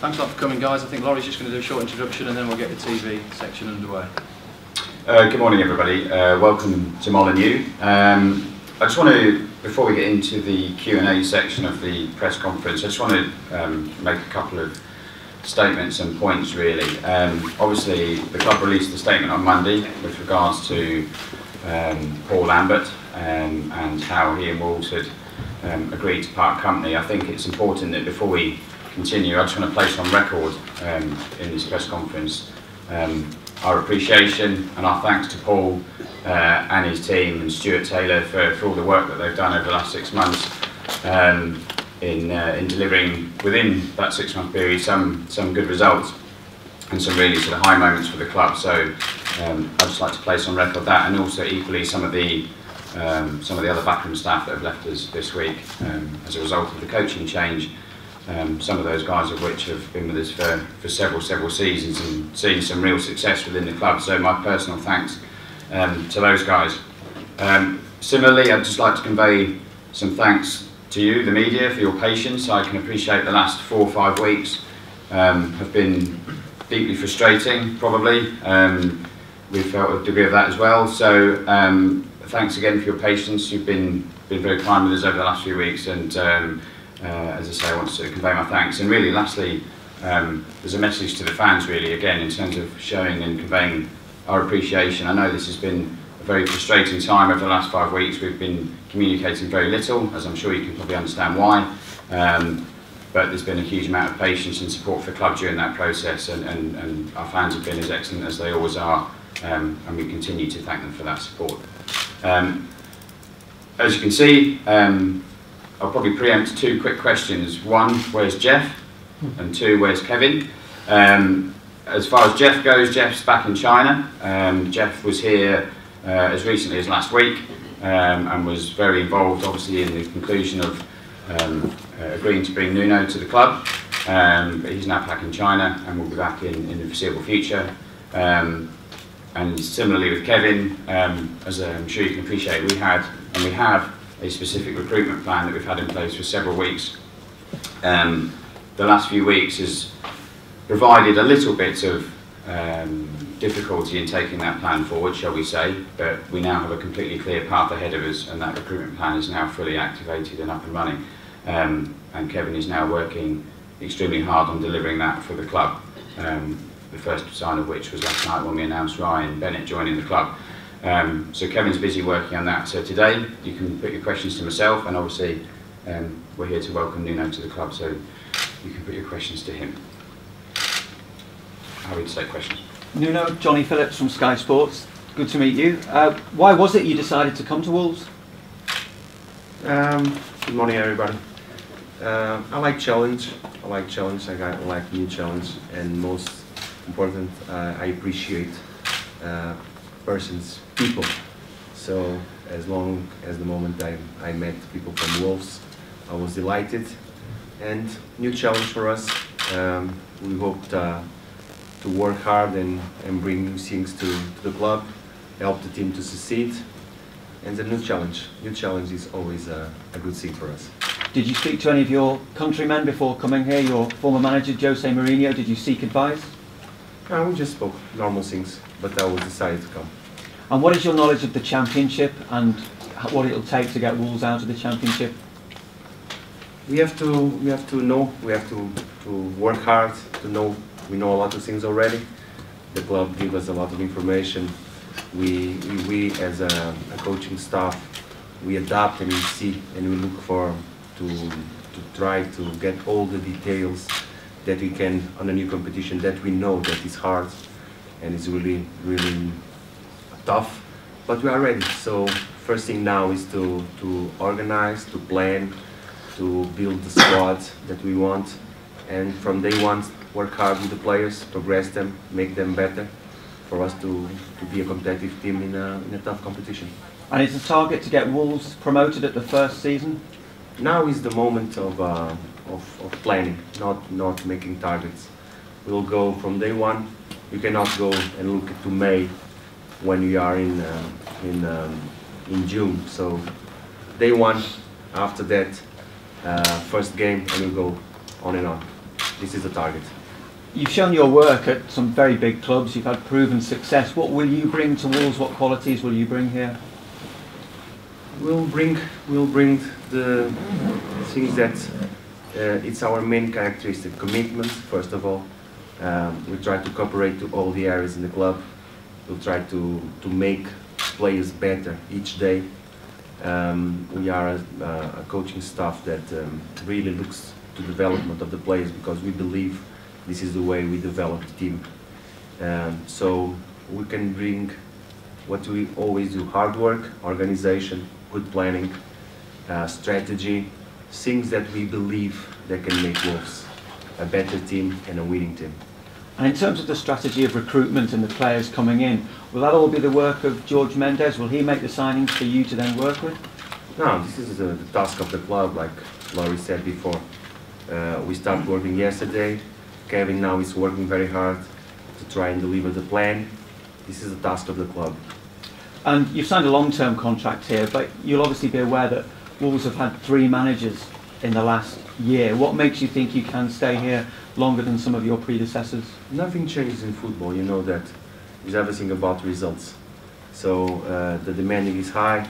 Thanks a lot for coming, guys. I think Laurie's just going to do a short introduction and then we'll get the TV section underway. Uh, good morning, everybody. Uh, welcome to Molyneux. Um, I just want to, before we get into the Q&A section of the press conference, I just want to um, make a couple of statements and points, really. Um, obviously, the club released a statement on Monday with regards to um, Paul Lambert um, and how he and Wolves had um, agreed to part company. I think it's important that before we continue, I just want to place on record um, in this press conference our appreciation and our thanks to Paul uh, and his team and Stuart Taylor for, for all the work that they've done over the last six months um, in, uh, in delivering within that six month period some, some good results and some really sort of high moments for the club. So um, I'd just like to place on record that and also equally some of the um, some of the other backroom staff that have left us this week um, as a result of the coaching change um, some of those guys of which have been with us for, for several, several seasons and seen some real success within the club. So my personal thanks um, to those guys. Um, similarly, I'd just like to convey some thanks to you, the media, for your patience. I can appreciate the last four or five weeks um, have been deeply frustrating, probably. Um, we felt a degree of that as well. So um, thanks again for your patience. You've been, been very kind with us over the last few weeks and as I say, I want to convey my thanks. And really, lastly, um, there's a message to the fans, really, again, in terms of showing and conveying our appreciation. I know this has been a very frustrating time over the last five weeks. We've been communicating very little, as I'm sure you can probably understand why. Um, but there's been a huge amount of patience and support for the club during that process, and, and, and our fans have been as excellent as they always are, um, and we continue to thank them for that support. Um, as you can see, um, I'll probably preempt two quick questions. One, where's Jeff? And two, where's Kevin? Um, as far as Jeff goes, Jeff's back in China. Um, Jeff was here uh, as recently as last week um, and was very involved, obviously, in the conclusion of um, uh, agreeing to bring Nuno to the club. Um, but he's now back in China and will be back in, in the foreseeable future. Um, and similarly with Kevin, um, as I'm sure you can appreciate, we had and we have a specific recruitment plan that we've had in place for several weeks. Um, the last few weeks has provided a little bit of um, difficulty in taking that plan forward, shall we say, but we now have a completely clear path ahead of us and that recruitment plan is now fully activated and up and running. Um, and Kevin is now working extremely hard on delivering that for the club. Um, the first sign of which was last night when we announced Ryan Bennett joining the club. Um, so Kevin's busy working on that. So today you can put your questions to myself, and obviously um, we're here to welcome Nuno to the club, so you can put your questions to him. Happy to take questions. Nuno, Johnny Phillips from Sky Sports. Good to meet you. Uh, why was it you decided to come to Wolves? Um, good morning, everybody. Uh, I like challenge. I like challenge. I like new challenge, and most important, uh, I appreciate uh, persons, people. So as long as the moment I, I met people from Wolves, I was delighted. And new challenge for us. Um, we hoped uh, to work hard and, and bring new things to, to the club, help the team to succeed. And the new challenge. New challenge is always a, a good thing for us. Did you speak to any of your countrymen before coming here? Your former manager, Jose Mourinho, did you seek advice? Uh, we just spoke normal things, but I was decided to come. And what is your knowledge of the championship and what it'll take to get Wolves out of the championship? We have to we have to know we have to, to work hard to know we know a lot of things already. The club gives us a lot of information. We we, we as a, a coaching staff we adapt and we see and we look for to to try to get all the details that we can on a new competition that we know that is hard and it's really really tough but we are ready so first thing now is to to organize to plan to build the squad that we want and from day one work hard with the players progress them make them better for us to, to be a competitive team in a, in a tough competition And is the target to get Wolves promoted at the first season? Now is the moment of, uh, of, of planning, not, not making targets. We'll go from day one. You cannot go and look to May when we are in, uh, in, um, in June. So day one, after that, uh, first game, and we'll go on and on. This is the target. You've shown your work at some very big clubs. You've had proven success. What will you bring to Wolves? What qualities will you bring here? We'll bring, we'll bring the things that it's our main characteristic. Commitment, first of all. Um, we try to cooperate to all the areas in the club. We'll try to, to make players better each day. Um, we are a, a, coaching staff that um, really looks to development of the players because we believe this is the way we develop the team. Um, so we can bring what we always do, hard work, organization, good planning, uh, strategy, things that we believe that can make Wolves a better team and a winning team. And in terms of the strategy of recruitment and the players coming in, will that all be the work of George Mendes? Will he make the signings for you to then work with? No, this is the, the task of the club, like Laurie said before. Uh, we started working yesterday. Kevin now is working very hard to try and deliver the plan. This is the task of the club. And you've signed a long-term contract here, but you'll obviously be aware that Wolves have had three managers in the last year. What makes you think you can stay here longer than some of your predecessors? Nothing changes in football. You know that. It's everything about results. So uh, the demanding is high,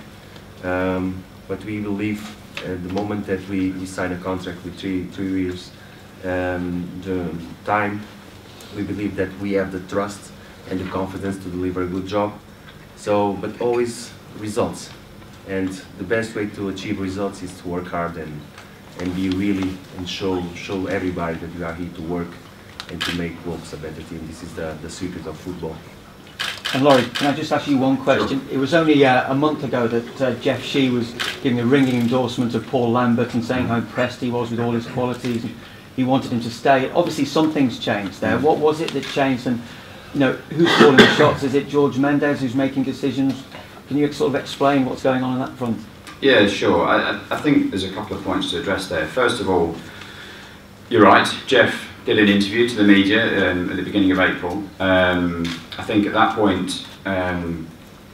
um, but we believe at the moment that we, we sign a contract with three three years, um, the time, we believe that we have the trust and the confidence to deliver a good job. So, but always results. And the best way to achieve results is to work hard and, and be really and show show everybody that we are here to work and to make Wolves a better team. This is the, the secret of football. And Laurie, can I just ask you one question? Sure. It was only uh, a month ago that uh, Jeff Shi was giving a ringing endorsement of Paul Lambert and saying how impressed he was with all his qualities and he wanted him to stay. Obviously, something's changed there. What was it that changed? And you know, who's calling the shots? Is it George Mendes who's making decisions? Can you sort of explain what's going on on that front? Yeah, sure. I, I think there's a couple of points to address there. First of all, you're right. Jeff did an interview to the media um, at the beginning of April. Um, I think at that point um,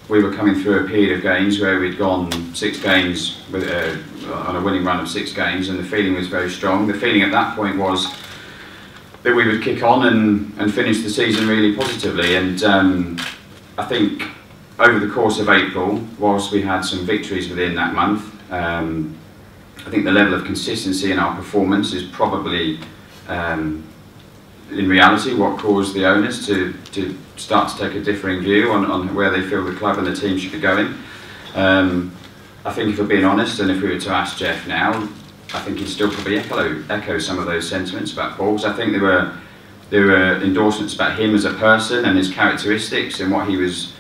we were coming through a period of games where we'd gone six games with, uh, on a winning run of six games, and the feeling was very strong. The feeling at that point was that we would kick on and, and finish the season really positively. And um, I think over the course of April, whilst we had some victories within that month, um, I think the level of consistency in our performance is probably, um, in reality, what caused the owners to, to start to take a differing view on, on where they feel the club and the team should be going. Um, I think if we're being honest, and if we were to ask Jeff now, I think he'd still probably echo, echo some of those sentiments about Paul. Because I think there were there were endorsements about him as a person and his characteristics and what he was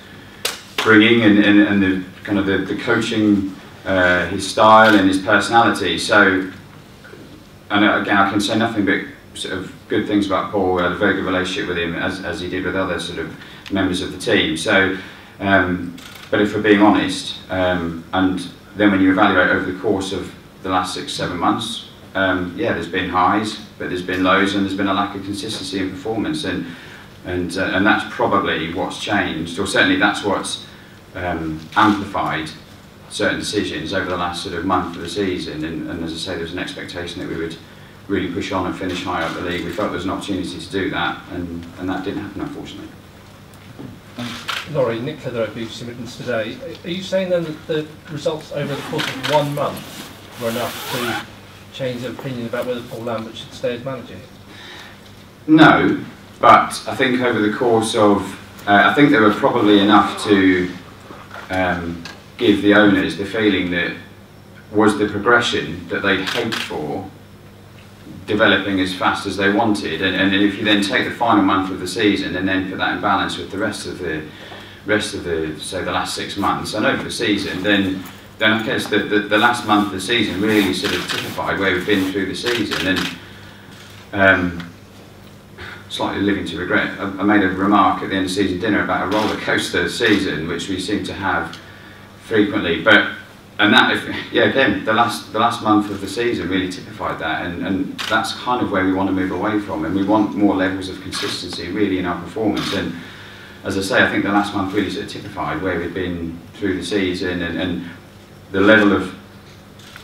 bringing and, and, and the kind of the, the coaching, uh, his style and his personality. So, and again, I can say nothing but sort of good things about Paul. We had a very good relationship with him, as, as he did with other sort of members of the team. So, um, but if we're being honest, um, and then when you evaluate over the course of the last six, seven months, um, yeah, there's been highs, but there's been lows, and there's been a lack of consistency in performance, and and uh, and that's probably what's changed, or certainly that's what's um, amplified certain decisions over the last sort of month of the season. And, and as I say, there was an expectation that we would really push on and finish high up the league. We felt there was an opportunity to do that, and and that didn't happen, unfortunately. Laurie, Nick Clitheroe, BBC Midlands today. Are you saying then that the results over the course of one month were enough to change their opinion about whether Paul Lambert should stay as manager? No, but I think over the course of, uh, I think there were probably enough to um, give the owners the feeling that was the progression that they'd hoped for developing as fast as they wanted. And, and if you then take the final month of the season and then put that in balance with the rest of the rest of the say the last six months and over the season then then I guess the, the, the last month of the season really sort of typified where we've been through the season. And um, slightly living to regret. I, made a remark at the end of season dinner about a roller coaster season which we seem to have frequently. But and that, if, yeah, again, the last the last month of the season really typified that, and, and that's kind of where we want to move away from, and we want more levels of consistency really in our performance. And as I say, I think the last month really sort of typified where we've been through the season, and, and the level of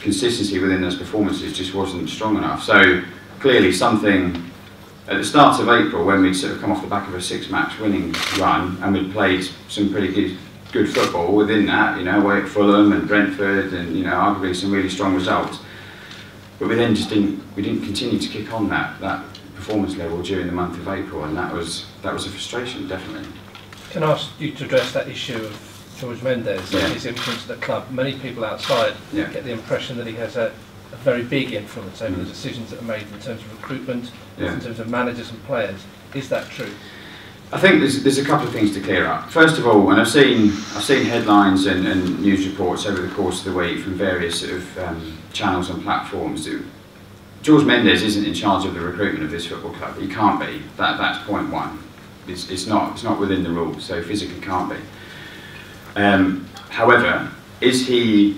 consistency within those performances just wasn't strong enough. So clearly something at the start of April when we'd sort of come off the back of a six-match winning run and we'd played some pretty good, good football within that, you know, away at Fulham and Brentford and, you know, arguably some really strong results. But we then just didn't, we didn't continue to kick on that, that performance level during the month of April and that was, that was a frustration, definitely. Can I ask you to address that issue of George Mendes Yeah. and his influence at the club? Many people outside Yeah. get the impression that he has a, a very big influence over the Mm. decisions that are made in terms of recruitment, Yeah. in terms of managers and players. Is that true? I think there's, there's a couple of things to clear up. First of all, and I've seen I've seen headlines and, and news reports over the course of the week from various sort of um, channels and platforms. that George Mendes isn't in charge of the recruitment of this football club. He can't be. That that's point one. It's, it's not it's not within the rules, so physically can't be. Um, however, is he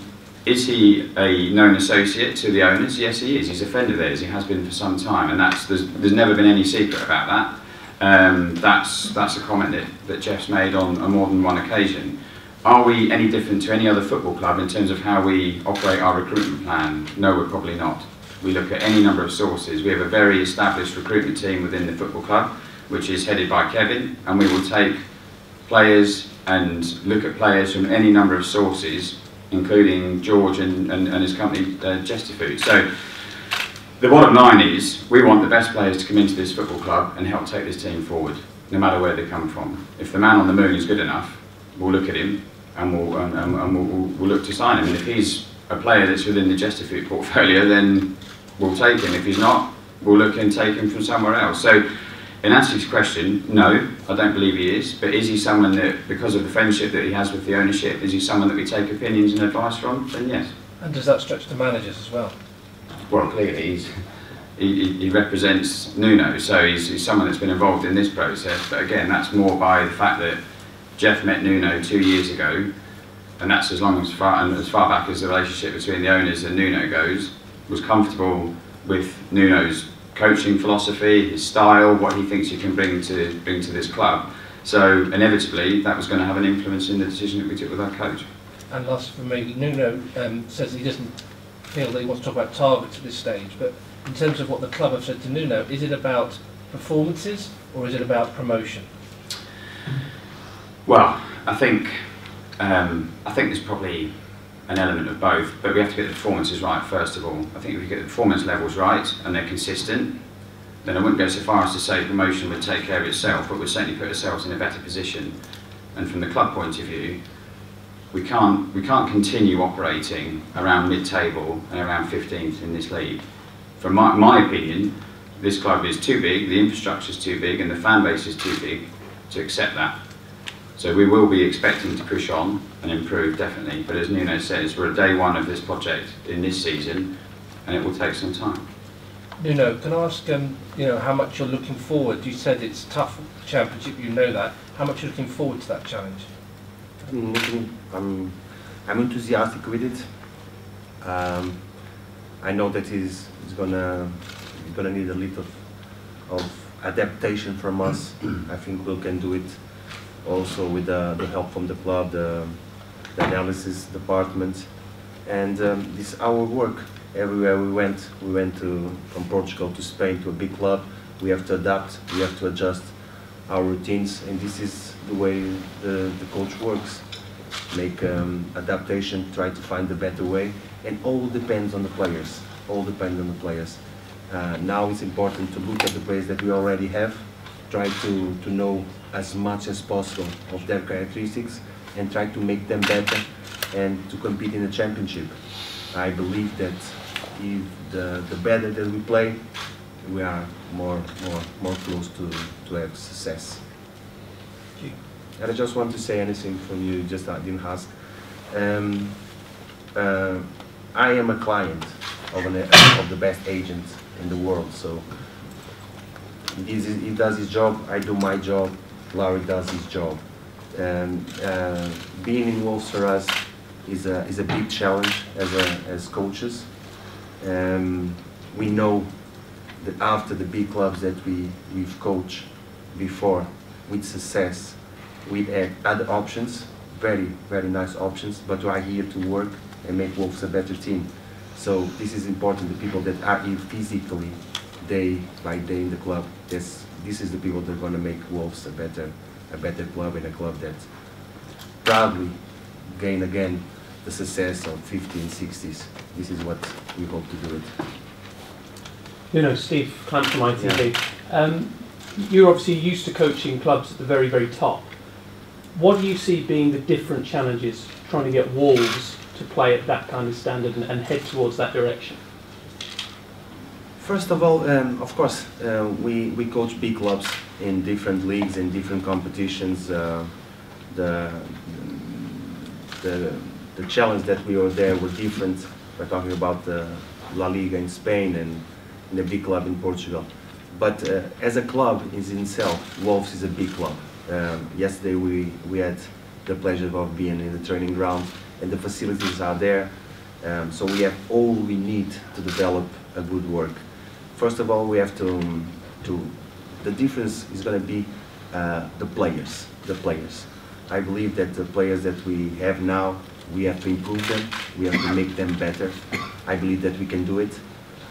is he a known associate to the owners? Yes, he is. He's a friend of theirs. He has been for some time, and that's there's, there's never been any secret about that. Um, that's that's a comment that, that Jeff's made on, on more than one occasion. Are we any different to any other football club in terms of how we operate our recruitment plan? No, we're probably not. We look at any number of sources. We have a very established recruitment team within the football club, which is headed by Kevin, and we will take players and look at players from any number of sources, including George and, and, and his company, uh. So the bottom line is we want the best players to come into this football club and help take this team forward, no matter where they come from. If the man on the moon is good enough, we'll look at him and we'll, and, and, and we'll, we'll, look to sign him. And if he's a player that's within the Gestifute portfolio, then we'll take him. If he's not, we'll look and take him from somewhere else. So in answer to your question, no, I don't believe he is. But is he someone that, because of the friendship that he has with the ownership, is he someone that we take opinions and advice from? Then yes. And does that stretch to managers as well? Well, clearly he's, he, he- he represents Nuno, so he's, he's someone that's been involved in this process. But again, that's more by the fact that Jeff met Nuno two years ago, and that's as long as far and as far back as the relationship between the owners and Nuno goes. Was comfortable with Nuno's coaching philosophy, his style, what he thinks he can bring to bring to this club. So inevitably, that was going to have an influence in the decision that we took with our coach. And last for me, Nuno um, says he doesn't feel that he wants to talk about targets at this stage, but in terms of what the club have said to Nuno, is it about performances or is it about promotion? Well, I think um, I think there's probably an element of both, but we have to get the performances right first of all. I think if we get the performance levels right and they're consistent, then I wouldn't go so far as to say promotion would take care of itself, but we'd certainly put ourselves in a better position. And from the club point of view, we can't we can't continue operating around mid-table and around 15th in this league. From my, my opinion, this club is too big, the infrastructure is too big, and the fan base is too big to accept that. So we will be expecting to push on and improve definitely. But as Nuno says, we're at day one of this project in this season, and it will take some time. Nuno, can I ask, um, you know, how much you're looking forward? You said it's tough championship, you know that. How much you're looking forward to that challenge? I'm looking, I'm, I'm enthusiastic with it. Um, I know that he's, he's gonna, he's gonna need a little of adaptation from us. I think we can do it also with the, the help from the club, the, the analysis department, and um, this our work. Everywhere we went, we went to from Portugal to Spain to a big club. We have to adapt. We have to adjust our routines, and this is the way the, the coach works. Make um, adaptation, try to find the better way, and all depends on the players. All depends on the players. Uh, now it's important to look at the players that we already have, try to, to know as much as possible of their characteristics, and try to make them better and to compete in the championship. I believe that if the, the better that we play, we are more more more close to, to have success. And I just want to say anything from you, just I didn't ask. Um, uh, I am a client of, an, of the best agent in the world, so he does his job, I do my job, Larry does his job. Uh, being in Wolves for us is a, is a big challenge as, a, as coaches. Um, we know that after the big clubs that we, we've coached before with success, we had other options, very, very nice options, but we are here to work and make Wolves a better team. So this is important, the people that are here physically, day by day in the club, this, this is the people that are going to make Wolves a better, a better club and a club that proudly gain again the success of 15, 60s. This is what we hope to do it. You know, Steve Clamp from ITV. Um, you're obviously used to coaching clubs at the very, very top. What do you see being the different challenges trying to get Wolves to play at that kind of standard and, and head towards that direction? First of all, um, of course, uh, we, we coach big clubs in different leagues and different competitions. Uh, the, the, the challenge that we were there were different. We're talking about the La Liga in Spain and in a big club in Portugal. But uh, as a club is in itself, Wolves is a big club. Um, yesterday we, we had the pleasure of being in the training ground and the facilities are there. Um, so we have all we need to develop a good work. First of all, we have to, to the difference is going to be uh, the players, the players. I believe that the players that we have now, we have to improve them, we have to make them better. I believe that we can do it.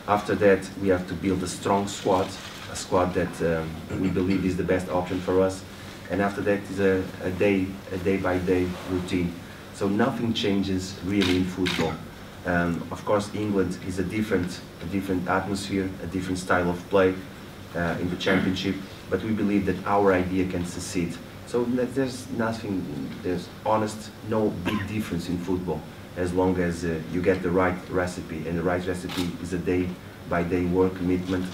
After that, we have to build a strong squad, a squad that um, we believe is the best option for us. And after that is a, a day, a day by day routine. So nothing changes really in football. Um, of course, England is a different, a different atmosphere, a different style of play uh, in the championship, but we believe that our idea can succeed. So there's nothing, there's honest, no big difference in football as long as uh, you get the right recipe. And the right recipe is a day by day work commitment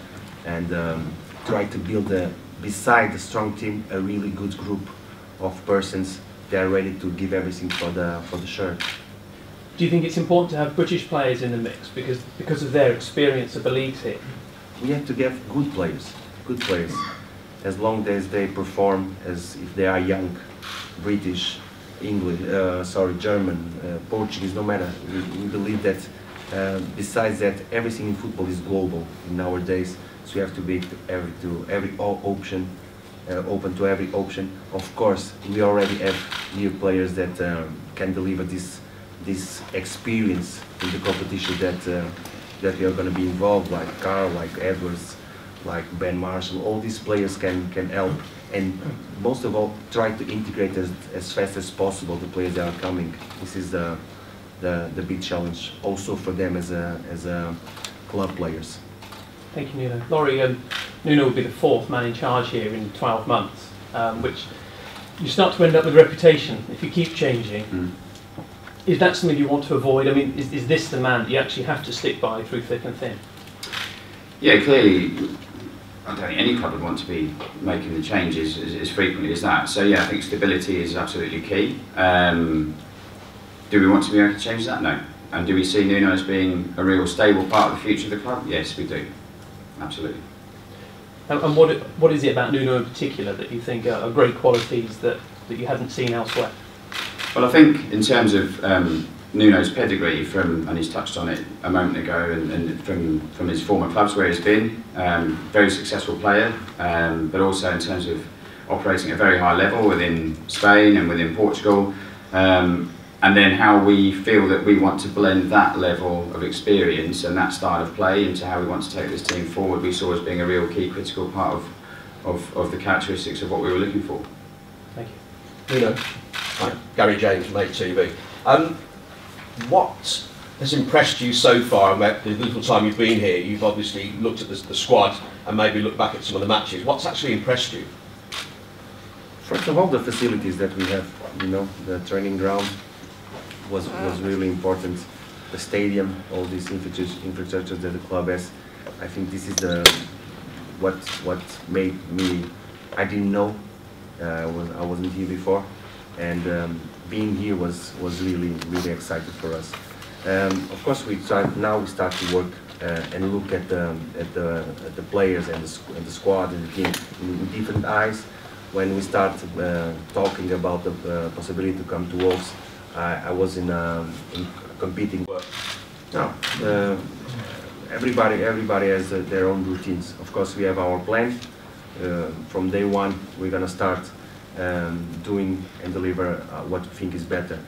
and um, try to build, a, beside the strong team, a really good group of persons that are ready to give everything for the, for the shirt. Do you think it's important to have British players in the mix because, because of their experience of the leagues here? We have to get good players, good players, as long as they perform as if they are young, British, English, uh, sorry, German, uh, Portuguese, no matter. We, we believe that uh, besides that, everything in football is global nowadays. So you have to be every to every option, uh, open to every option. Of course, we already have new players that um, can deliver this this experience in the competition that uh, that we are going to be involved, like Carl, like Edwards, like Ben Marshall. All these players can can help, and most of all, try to integrate as, as fast as possible the players that are coming. This is the the, the big challenge also for them as a as a club players. Thank you, Nuno. Laurie, um, Nuno will be the fourth man in charge here in 12 months, um, which you start to end up with a reputation if you keep changing. Mm. Is that something you want to avoid? I mean, is, is this the man that you actually have to stick by through thick and thin? Yeah, clearly, I don't think any club would want to be making the changes as, as frequently as that. So yeah, I think stability is absolutely key. Um, do we want to be able to change that? No. And do we see Nuno as being a real stable part of the future of the club? Yes, we do. Absolutely. And, and what, what is it about Nuno in particular that you think are, are great qualities that, that you hadn't seen elsewhere? Well, I think in terms of um, Nuno's pedigree from, and he's touched on it a moment ago, and, and from, from his former clubs where he's been, um, very successful player, um, but also in terms of operating at a very high level within Spain and within Portugal, um, and then how we feel that we want to blend that level of experience and that style of play into how we want to take this team forward, we saw as being a real key critical part of, of, of the characteristics of what we were looking for. Thank you. Nuno, hi, Gary James from HTV. Um, what has impressed you so far about the little time you've been here? You've obviously looked at the, the squad and maybe looked back at some of the matches. What's actually impressed you? First of all, the facilities that we have, you know, the training ground was was really important. The stadium, all these infrastructure infrastructure that the club has. I think this is the what what made me. I didn't know. Uh, I was I wasn't here before, and um, being here was was really really exciting for us. Um, of course, we start now. We start to work uh, and look at the at the at the players and the, and the squad and the team with different eyes. When we start uh, talking about the uh, possibility to come to Wolves, I, I was in, um, in competing. No, uh, everybody everybody has uh, their own routines. Of course, we have our plan. Uh, from day one, we're gonna start um, doing and deliver uh, what we think is better.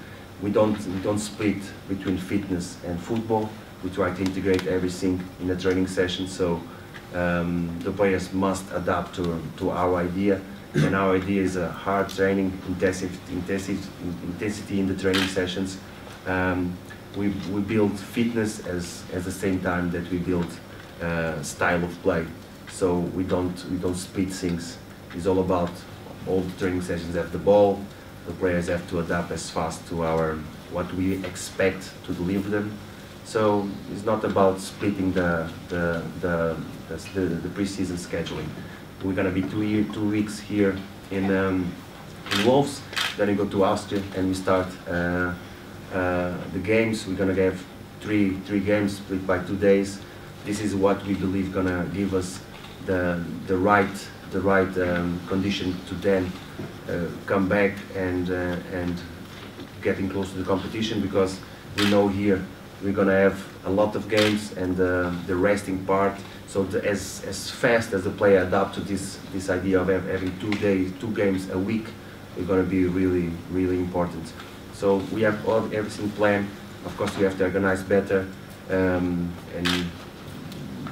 We don't we don't split between fitness and football. We try to integrate everything in a training session. So um, the players must adapt to to our idea. And our idea is a hard training, intensive, intensive, intensity in the training sessions. Um, we, we build fitness as at the same time that we build uh, style of play. So we don't we don't split things. It's all about all the training sessions have the ball. The players have to adapt as fast to our what we expect to deliver them. So it's not about splitting the the the the, the, preseason scheduling. We're gonna be two year, two weeks here in um, in Wolves. Then we go to Austria and we start. Uh, uh, the games. We're gonna have three three games split by two days. This is what we believe gonna give us the the right the right um, condition to then uh, come back and uh, and getting close to the competition because we know here we're gonna have a lot of games and uh, the resting part. So the, as as fast as the player adapt to this this idea of hav- having two days two games a week, we're gonna be really really important. So we have all, everything planned. Of course, we have to organize better. Um, and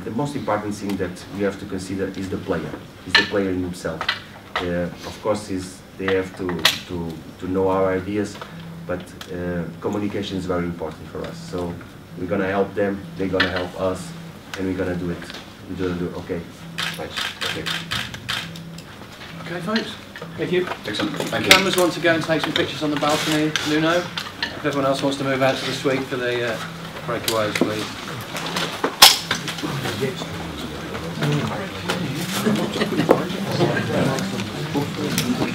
the most important thing that we have to consider is the player, is the player in himself. Uh, of course, is they have to, to, to know our ideas, but uh, communication is very important for us. So we're gonna help them, they're gonna help us, and we're gonna do it. We're gonna do it. Okay. Thanks. Thank you. Okay, folks. Thank you. Excellent. Thank you. Cameras want to go and take some pictures on the balcony, Nuno. If everyone else wants to move out to the suite for the uh, breakaways, please. ちょっと。